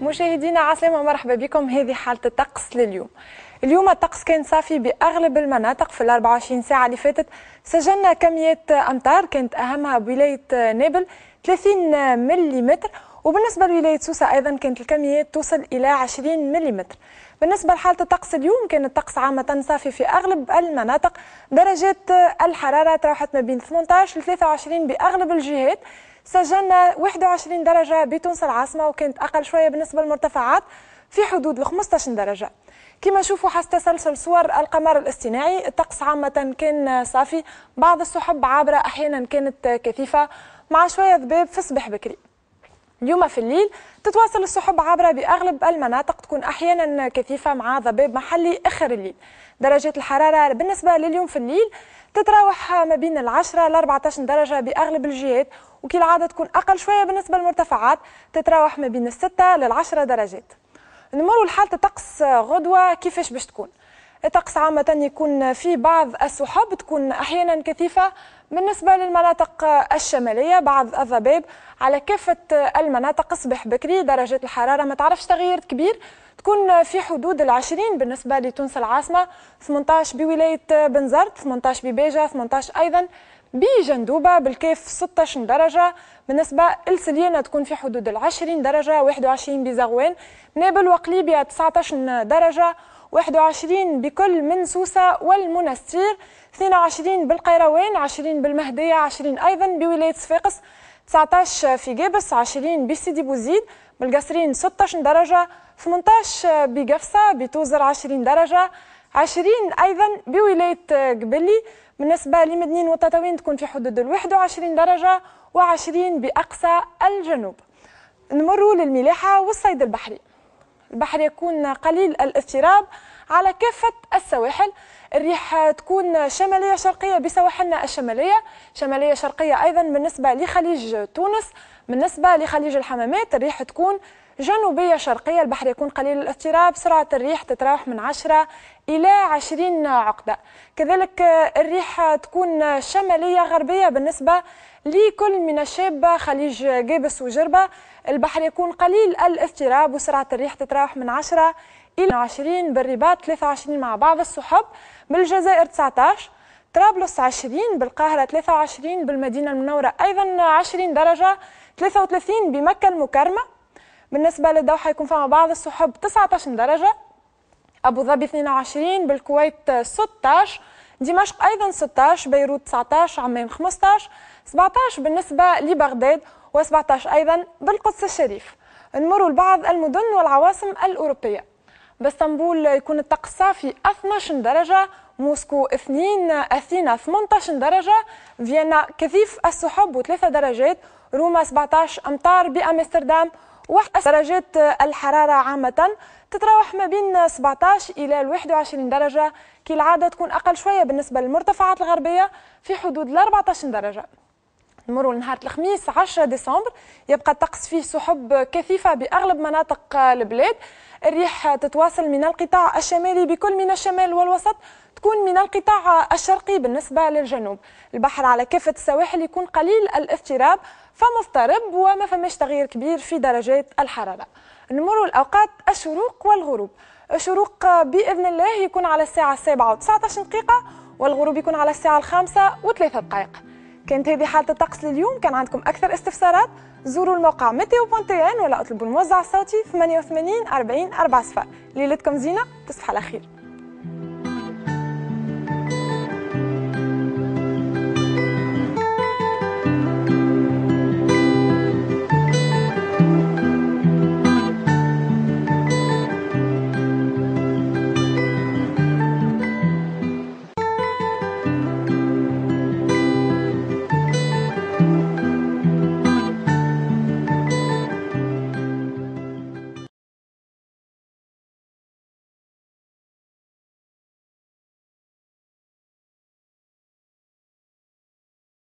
مشاهدينا عسلامة مرحبا بكم. هذه حالة الطقس لليوم. اليوم الطقس كان صافي بأغلب المناطق في ال 24 ساعة اللي فاتت. سجلنا كميات أمطار كانت أهمها بولاية نابل 30 ملم وبالنسبة لولاية سوسة أيضا كانت الكميات توصل إلى 20 ملم بالنسبة لحالة الطقس اليوم كان الطقس عامة صافي في أغلب المناطق. درجات الحرارة تراوحت ما بين 18 ل 23 بأغلب الجهات. سجلنا 21 درجة بتونس العاصمة وكانت أقل شوية بالنسبة للمرتفعات في حدود ال 15 درجة. كما نشوفوا حسب تسلسل صور القمر الاصطناعي الطقس عامة كان صافي. بعض السحب عابرة أحيانا كانت كثيفة مع شوية ذباب في الصباح بكري. اليوم في الليل تتواصل السحب عابرة بأغلب المناطق تكون أحيانا كثيفة مع ضباب محلي آخر الليل. درجات الحرارة بالنسبة لليوم في الليل تتراوح ما بين العشرة ل 14 درجة بأغلب الجهات وكالعادة تكون أقل شوية بالنسبة للمرتفعات تتراوح ما بين الستة للعشرة درجات. نمروا لحالة الطقس غدوة كيفاش باش تكون؟ الطقس عامة يكون في بعض السحب تكون أحيانا كثيفة. بالنسبة للمناطق الشمالية بعض الضباب على كافة المناطق صبح بكري درجة الحرارة ما تعرفش تغيير كبير. تكون في حدود العشرين بالنسبة لتونس العاصمة. 18 بولاية بنزرت 18 ببيجة 18 أيضا بجندوبة بالكيف 16 درجة. بالنسبة لسليانة تكون في حدود العشرين درجة 21 بزغوان. نابل وقليبية 19 درجة. 21 بكل من سوسة والمنستير 22 بالقيروان 20 بالمهدية 20 أيضا بولاية صفاقس 19 في جابس 20 بسيدي بوزيد بالقصرين 16 درجة 18 بقفصة بتوزر 20 درجة 20 أيضا بولاية قبلي. بالنسبة لمدنين وتطاوين تكون في حدود ال 21 درجة و20 بأقصى الجنوب. نمروا للملاحة والصيد البحري. البحر يكون قليل الاضطراب على كافة السواحل. الريح تكون شمالية شرقية بسواحلنا الشمالية. شمالية شرقية أيضا بالنسبة لخليج تونس. بالنسبة لخليج الحمامات الريح تكون جنوبية شرقية البحر يكون قليل الاضطراب سرعة الريح تتراوح من 10 إلى 20 عقدة. كذلك الريح تكون شمالية غربية بالنسبة لكل من الشابة خليج جابس وجربة. البحر يكون قليل الاضطراب وسرعة الريح تتراوح من 10 إلى 20 بالرباط 23 مع بعض السحب. بالجزائر 19 طرابلس 20 بالقاهرة 23 بالمدينة المنورة أيضا 20 درجة 33 بمكة المكرمة. بالنسبة للدوحة يكون فيها بعض السحب 19 درجة أبو ظبي 22 بالكويت 16 دمشق أيضا 16 بيروت 19 عمان 15 17 بالنسبة لبغداد و17 أيضا بالقدس الشريف. نمر لبعض المدن والعواصم الأوروبية. باسطنبول يكون الطقس صافي 12 درجة موسكو 2 أثينا 18 درجة فيينا كثيف السحب و3 درجات روما 17 أمطار بأمستردام درجات الحرارة عامة تتراوح ما بين 17 إلى 21 درجة كالعادة تكون أقل شوية بالنسبة للمرتفعات الغربية في حدود ال 14 درجة. نمروا لنهار الخميس 10 ديسمبر. يبقى الطقس فيه سحب كثيفة بأغلب مناطق البلاد. الريح تتواصل من القطاع الشمالي بكل من الشمال والوسط تكون من القطاع الشرقي بالنسبة للجنوب. البحر على كافة السواحل يكون قليل الاضطراب فمضطرب وما فماش تغيير كبير في درجات الحرارة. نمر الأوقات الشروق والغروب. الشروق بإذن الله يكون على الساعة السابعة و19 دقيقة والغروب يكون على الساعة الخامسة وثلاثة دقائق. كانت هذه حالة الطقس لليوم. كان عندكم أكثر استفسارات؟ زوروا الموقع بونتيان ولا أطلبوا الموزع الصوتي 88 40 4 صفار ليلتكم زينة تصبح على خير.